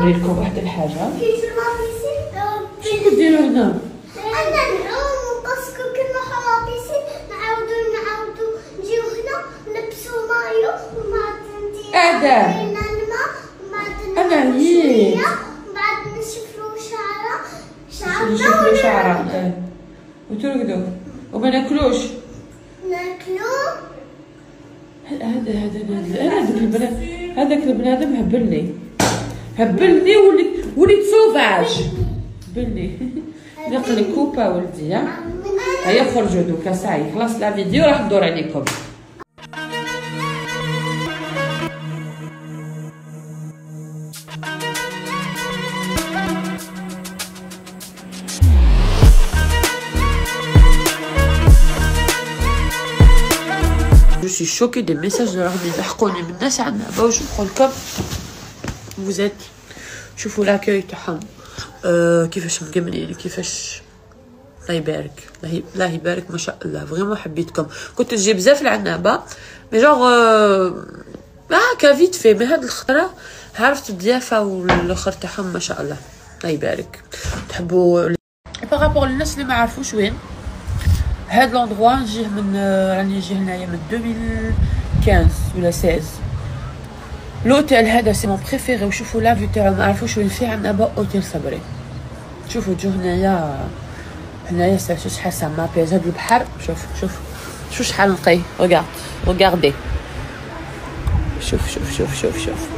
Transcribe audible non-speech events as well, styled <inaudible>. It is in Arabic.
نوريكم واحد الحاجة. شنو كديروا هنا؟ أنا نعوم ونقصكم كنا حراطيسين نعاودو نعاودو نجيو هنا نلبسو مايو ومن بعد نديرو الماء. ومن بعد أنا هي ومن بعد نشفرو شعرة. شعرنا نشفرو شعرة. وترقدو وما ناكلوش. ناكلو. هذا هذا هذا البنادم هذاك البنادم هبلني. هبلني وليت وليت سوفاج. هبلني. <laughs> نقلي كوبا ولدي ها؟ هيا خرجوا دوكا ساعي خلاص لا فيديو راح ندور عليكم. Je suis choquée des messages de عندنا باش نقول لكم vous êtes شوفوا لاكوي تاعهم آه كيفاش مقمنين كيفاش الله يبارك. الله يبارك ما شاء الله. فريمون حبيتكم. كنت تجي بزاف العنابة مي جونغ هكا فيت في مي هاد الخطرة عرفت الضيافة والآخر تاعهم ما شاء الله. الله يبارك. تحبوا بارابور للناس اللي ما عرفوش وين هاد l'endroit نجيه من آه، راني نجي هنايا من 2015 ولا 16 l'hôtel هذا c'est mon préféré وشوفوا la vue تاعو ما عرفوش وين فيه عندنا با اوتيل صبري شوفوا تجو هنايا هنايا شو شحال ça m'apaise هاد البحر شوف شوف شو شحال نقي regarde regardez شوف شوف شوف شوف شوف